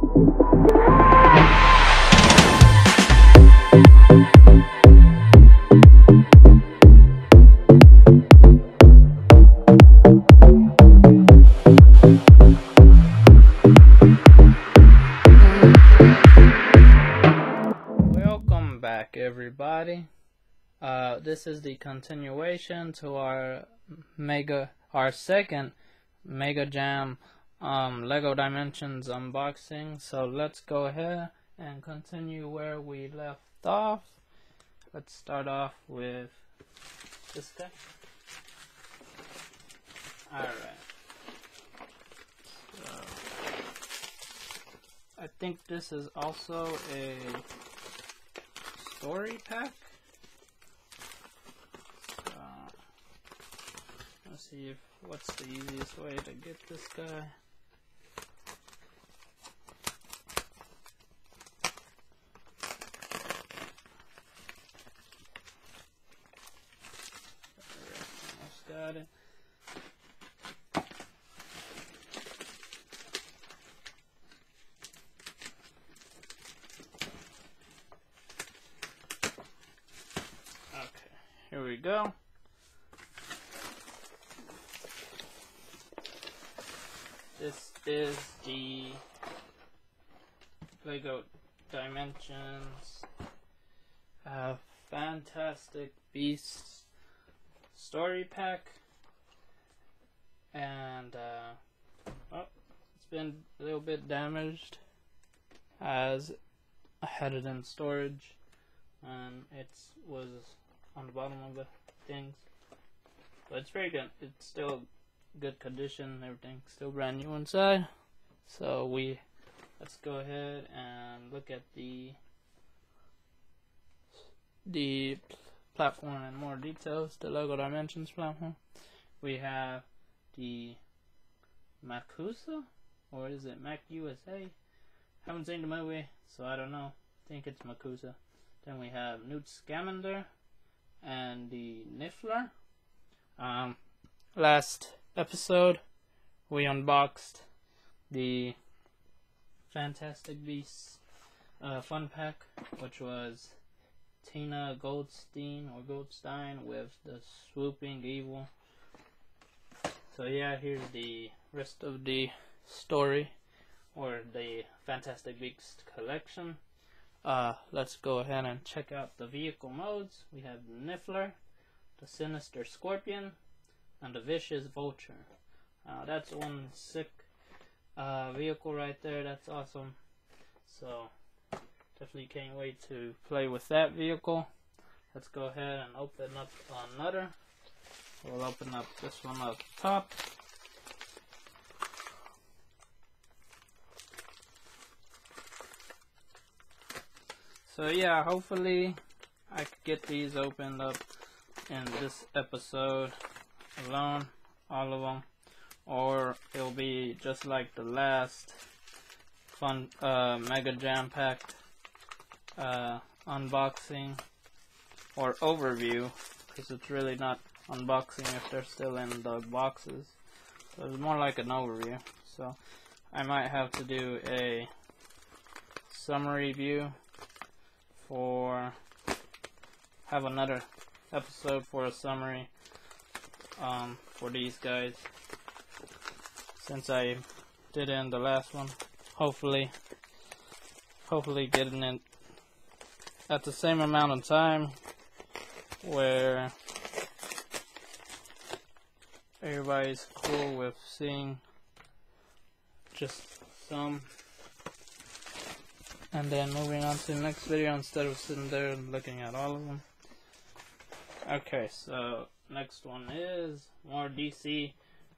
Welcome back, everybody. Uh, this is the continuation to our mega, our second Mega Jam um, Lego Dimensions unboxing. So let's go ahead and continue where we left off. Let's start off with this guy. Alright. So, I think this is also a story pack. Let's see if what's the easiest way to get this guy. Almost got it. Okay, here we go. This is the Lego Dimensions uh, Fantastic Beasts story pack. And, uh, oh, it's been a little bit damaged as I had it in storage and it was on the bottom of the things. But it's very good. It's still good condition. Everything still brand new inside. So we let's go ahead and look at the the platform in more details. The Lego Dimensions platform. We have the MACUSA or is it Mac USA? Haven't seen the movie, so I don't know. think it's MACUSA. Then we have Newt Scamander and the Niffler. Um, last episode, we unboxed the Fantastic Beasts uh, fun pack, which was Tina Goldstein or Goldstein with the Swooping Evil. So yeah, here's the rest of the story or the Fantastic Beasts collection. Uh, let's go ahead and check out the vehicle modes. We have Niffler, the Sinister Scorpion, and the Vicious Vulture. Uh, that's one sick uh, vehicle right there. That's awesome. So, definitely can't wait to play with that vehicle. Let's go ahead and open up another. We'll open up this one up top. So yeah, hopefully I could get these opened up in this episode alone, all of them, or it'll be just like the last fun uh, mega jam packed uh, unboxing or overview because it's really not unboxing if they're still in the boxes. So it's more like an overview. So I might have to do a summary view for have another episode for a summary um, for these guys. Since I did in the last one hopefully hopefully getting it at the same amount of time where everybody's cool with seeing just some and then moving on to the next video instead of sitting there and looking at all of them. Okay, so next one is more DC.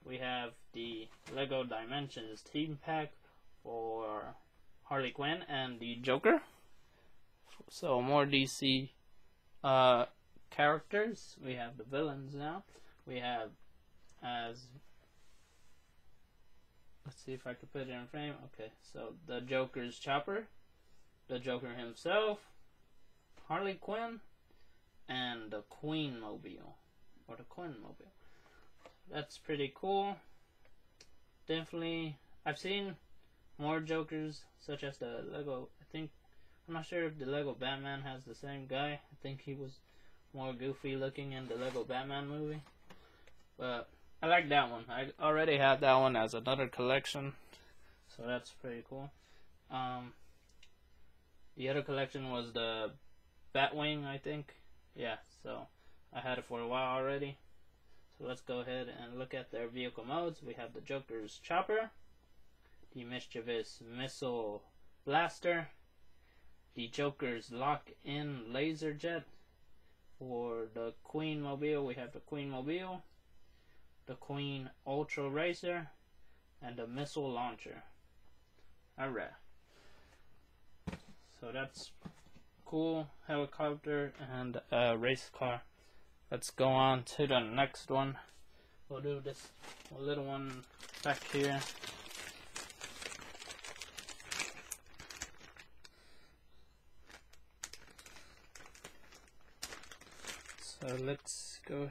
We have the Lego Dimensions team pack for Harley Quinn and the Joker. So more DC uh, characters. We have the villains now. We have as let's see if I can put it in frame. Okay, so the Joker's Chopper, the Joker himself, Harley Quinn, and the Queen Mobile. Or the Queen Mobile. That's pretty cool. Definitely, I've seen more Jokers, such as the Lego. I think I'm not sure if the Lego Batman has the same guy. I think he was more goofy looking in the Lego Batman movie, but I like that one. I already have that one as another collection, so that's pretty cool. Um, the other collection was the Batwing, I think. Yeah, so I had it for a while already. So let's go ahead and look at their vehicle modes. We have the Joker's Chopper, the Mischievous Missile Blaster, the Joker's Lock-In Laser Jet. For the Quinn Mobile, we have the Quinn Mobile, the Quinn Ultra Racer, and the Missile Launcher. Alright. So that's cool helicopter and a race car. Let's go on to the next one. We'll do this little one back here. So let's go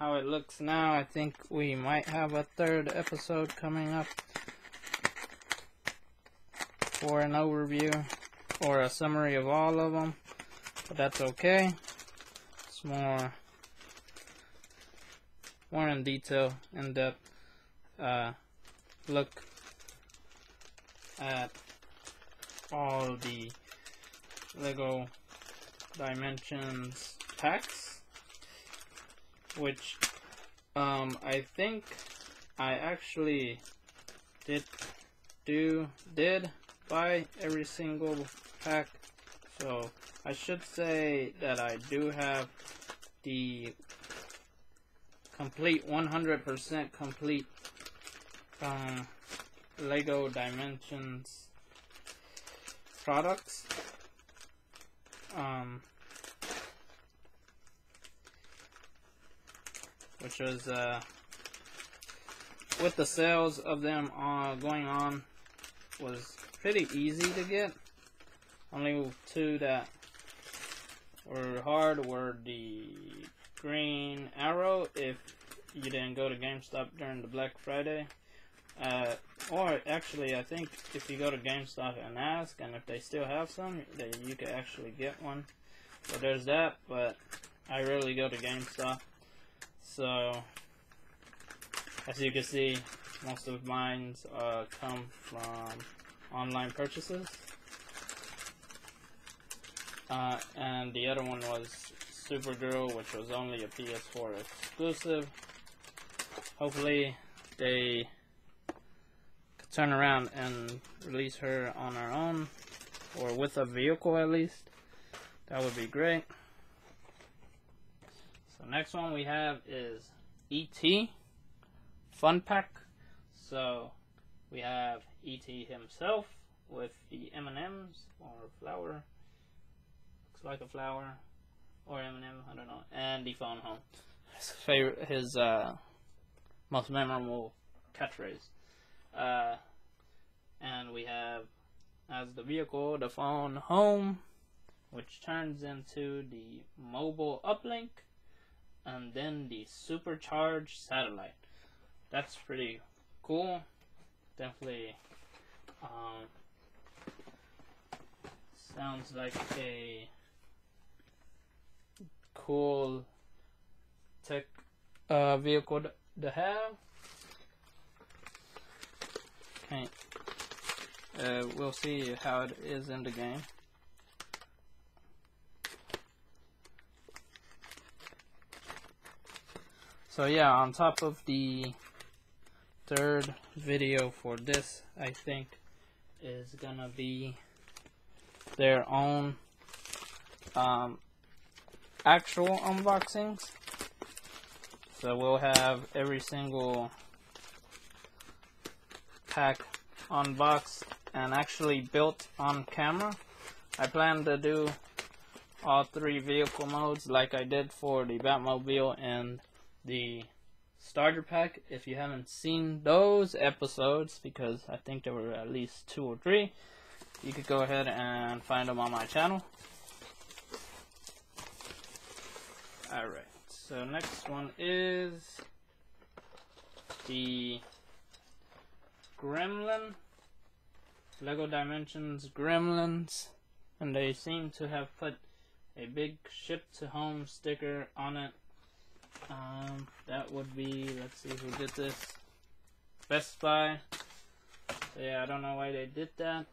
how it looks now, I think we might have a third episode coming up for an overview or a summary of all of them, but that's okay. It's more more in detail, in depth uh, look at all the Lego Dimensions packs which um, I think I actually did do did buy every single pack. So I should say that I do have the complete 100% complete um, Lego Dimensions products. Um, which was uh, with the sales of them uh, going on was pretty easy to get. Only two that were hard were the Green Arrow if you didn't go to GameStop during the Black Friday. Uh, or actually, I think if you go to GameStop and ask, and if they still have some, you could actually get one. So there's that, but I rarely go to GameStop. So, as you can see, most of mine uh, come from online purchases. Uh, and the other one was Supergirl, which was only a PS4 exclusive. Hopefully, they could turn around and release her on her own, or with a vehicle at least. That would be great. Next one we have is ET Fun Pack. So we have ET himself with the M&Ms or flower. Looks like a flower or M&M, I don't know. And the phone home. His favorite, his uh, most memorable catchphrase. Uh, and we have as the vehicle the phone home, which turns into the mobile uplink and then the supercharged satellite. That's pretty cool. Definitely um, sounds like a cool tech uh, vehicle to have. Okay. Uh, we'll see how it is in the game. So yeah, on top of the third video for this, I think is gonna be their own um, actual unboxings. So we'll have every single pack unboxed and actually built on camera. I plan to do all three vehicle modes like I did for the Batmobile and the starter pack if you haven't seen those episodes because I think there were at least two or three you could go ahead and find them on my channel alright so next one is the Gremlin Lego Dimensions Gremlins, and they seem to have put a big ship to home sticker on it. Um, that would be, let's see who did this. Best Buy. So yeah, I don't know why they did that.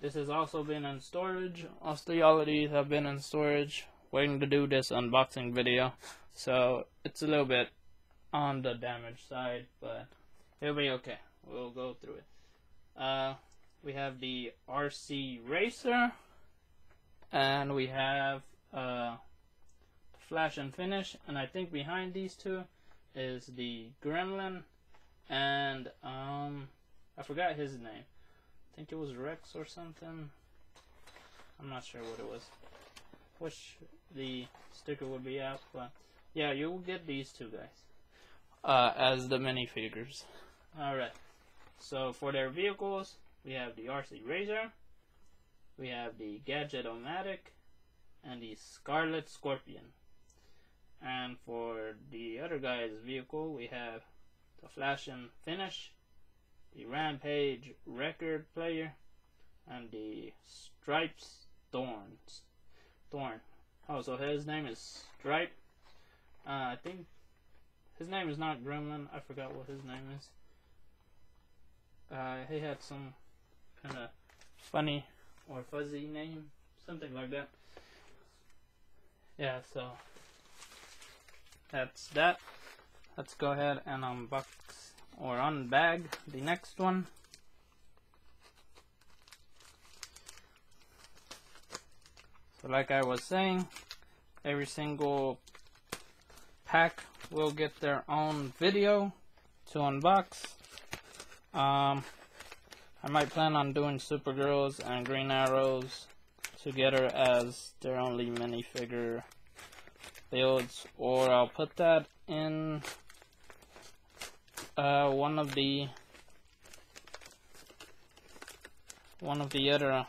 This has also been in storage. All three of these have been in storage, waiting to do this unboxing video. So it's a little bit on the damage side, but it'll be okay. We'll go through it. Uh, we have the RC Racer, and we have uh, Flash and Finish, and I think behind these two is the Gremlin, and um, I forgot his name. I think it was Rex or something. I'm not sure what it was. Wish the sticker would be out, but yeah, you will get these two guys uh, as the minifigures. Alright, so for their vehicles, we have the RC Racer, we have the Gadget-O-Matic, and the Scarlet Scorpion. And for the other guy's vehicle, we have the Flash and Finish, the Rampage Record Player, and the Stripes Thorns. Thorn. Oh, so his name is Stripe. Uh, I think his name is not Gremlin. I forgot what his name is. Uh, he had some kind of funny or fuzzy name, something like that. Yeah, so that's that. Let's go ahead and unbox or unbag the next one. So like I was saying, every single pack will get their own video to unbox. Um, I might plan on doing Supergirls and Green Arrows together as their only minifigure builds, or I'll put that in uh, one of the one of the other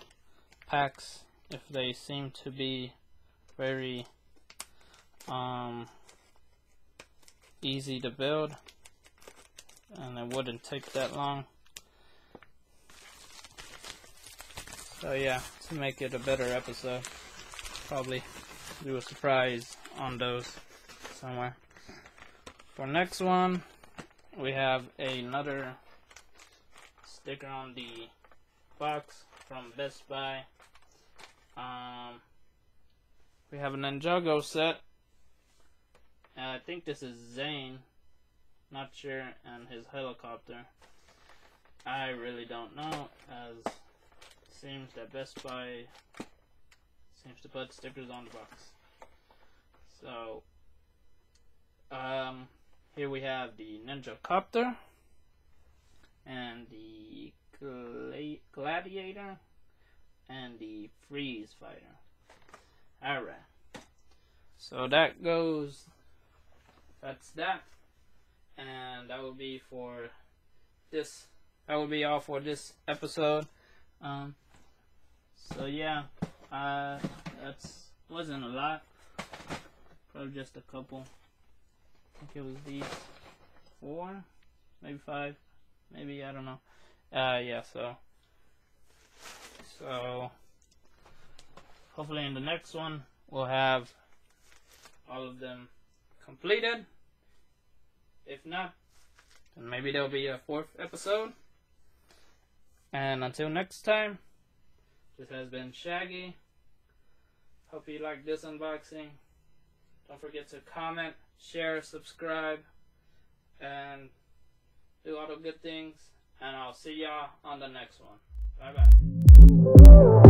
packs if they seem to be very um, easy to build and it wouldn't take that long. So yeah, to make it a better episode, probably do a surprise on those somewhere. For next one, we have another sticker on the box from Best Buy. Um, we have a Ninjago set. And I think this is Zane. Not sure. And his helicopter. I really don't know as seems that Best Buy seems to put stickers on the box. So, um, here we have the Ninja Copter and the Gla Gladiator and the Freeze Fighter. Alright. So that goes, that's that. And that will be for this, that will be all for this episode. Um, so yeah, uh, that's wasn't a lot. Probably just a couple. I think it was these four, maybe five, maybe I don't know. Uh, yeah. So, so hopefully in the next one we'll have all of them completed. If not, then maybe there'll be a fourth episode. And until next time. This has been Shaggy. Hope you like this unboxing. Don't forget to comment, share, subscribe, and do all the good things. And I'll see y'all on the next one. Bye bye.